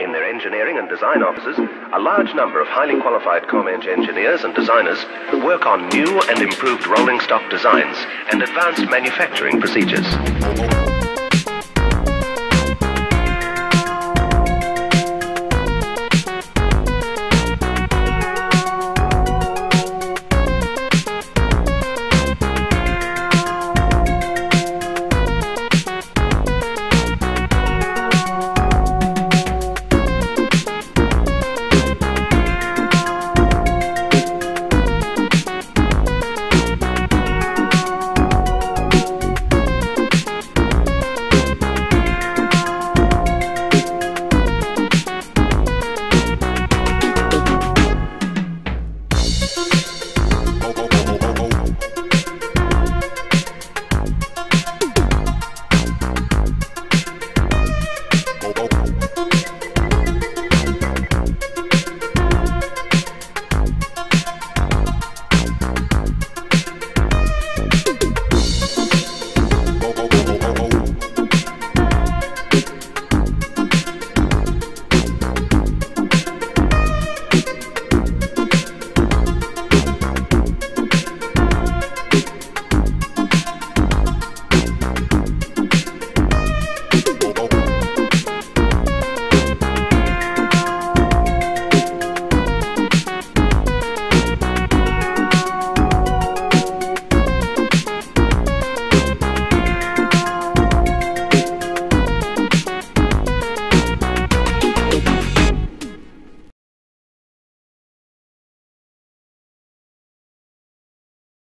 In their engineering and design offices, a large number of highly qualified Comanche engineers and designers work on new and improved rolling stock designs and advanced manufacturing procedures.